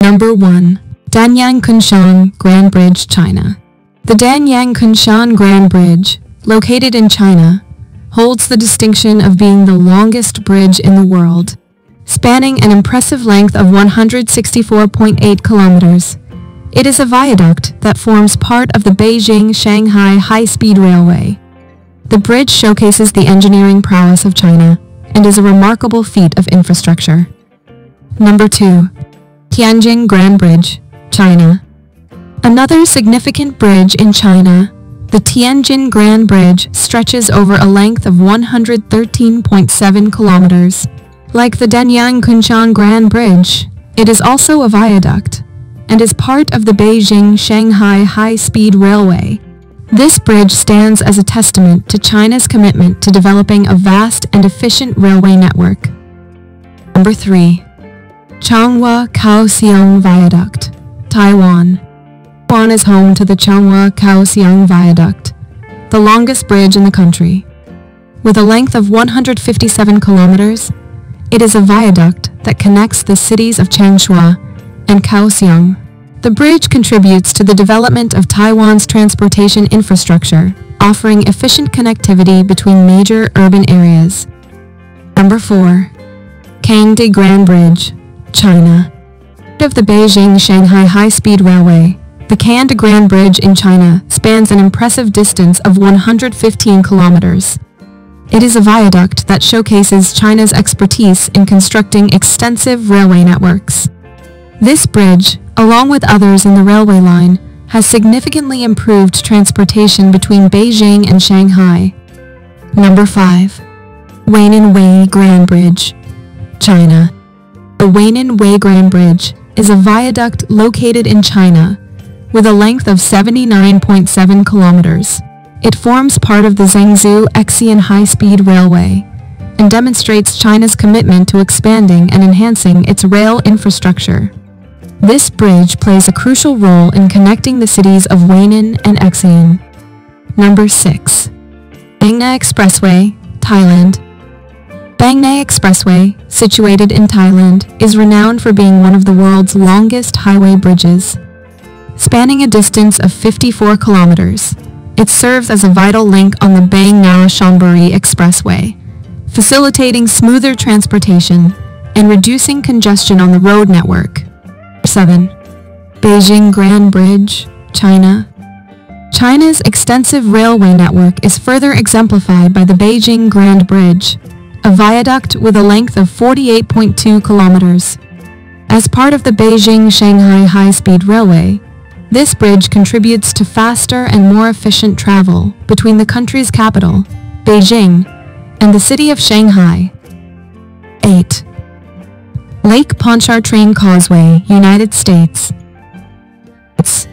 Number 1. Danyang Kunshan Grand Bridge, China. The Danyang Kunshan Grand Bridge, located in China, holds the distinction of being the longest bridge in the world, spanning an impressive length of 164.8 kilometers. It is a viaduct that forms part of the Beijing-Shanghai High-Speed Railway. The bridge showcases the engineering prowess of China and is a remarkable feat of infrastructure. Number 2. Tianjin Grand Bridge, China. Another significant bridge in China, the Tianjin Grand Bridge stretches over a length of 113.7 kilometers. Like the Danyang Kunshan Grand Bridge, it is also a viaduct and is part of the Beijing-Shanghai High-Speed Railway. This bridge stands as a testament to China's commitment to developing a vast and efficient railway network. Number 3. Changhua Kaohsiung Viaduct, Taiwan. Taiwan is home to the Changhua Kaohsiung Viaduct, the longest bridge in the country. With a length of 157 kilometers, it is a viaduct that connects the cities of Changsha and Kaohsiung. The bridge contributes to the development of Taiwan's transportation infrastructure, offering efficient connectivity between major urban areas. Number 4. Kangdi Grand Bridge, China. Of the Beijing-Shanghai High-Speed Railway, the Kangdi Grand Bridge in China spans an impressive distance of 115 kilometers. It is a viaduct that showcases China's expertise in constructing extensive railway networks. This bridge, along with others in the railway line, has significantly improved transportation between Beijing and Shanghai. Number 5. Weinan Grand Bridge, China. The Weinan Grand Bridge is a viaduct located in China with a length of 79.7 kilometers. It forms part of the Zhengzhou Xi'an High-Speed Railway and demonstrates China's commitment to expanding and enhancing its rail infrastructure. This bridge plays a crucial role in connecting the cities of Weinan and Xi'an. Number 6. Bang Na Expressway, Thailand. Bang Na Expressway, situated in Thailand, is renowned for being one of the world's longest highway bridges. Spanning a distance of 54 kilometers, it serves as a vital link on the Bang Na Chonburi Expressway, facilitating smoother transportation and reducing congestion on the road network. 7. Beijing Grand Bridge, China. China's extensive railway network is further exemplified by the Beijing Grand Bridge, a viaduct with a length of 48.2 kilometers. As part of the Beijing-Shanghai High-Speed Railway, this bridge contributes to faster and more efficient travel between the country's capital, Beijing, and the city of Shanghai. 8. Lake Pontchartrain Causeway, United States.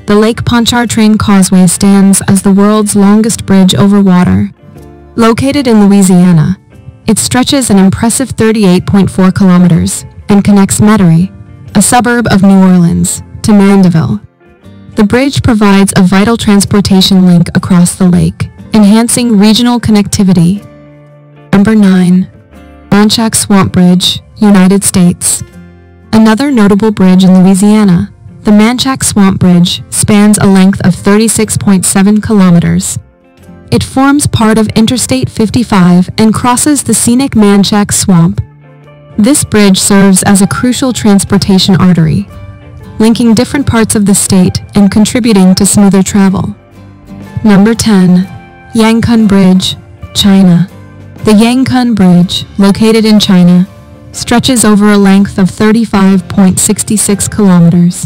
The Lake Pontchartrain Causeway stands as the world's longest bridge over water. Located in Louisiana, it stretches an impressive 38.4 kilometers and connects Metairie, a suburb of New Orleans, to Mandeville. The bridge provides a vital transportation link across the lake, enhancing regional connectivity. Number 9. Manchac Swamp Bridge, United States. Another notable bridge in Louisiana, the Manchac Swamp Bridge, spans a length of 36.7 kilometers. It forms part of Interstate 55 and crosses the scenic Manchac Swamp. This bridge serves as a crucial transportation artery, linking different parts of the state and contributing to smoother travel. Number 10. Yangcun Bridge, China. The Yangcun Bridge, located in China, stretches over a length of 35.66 kilometers.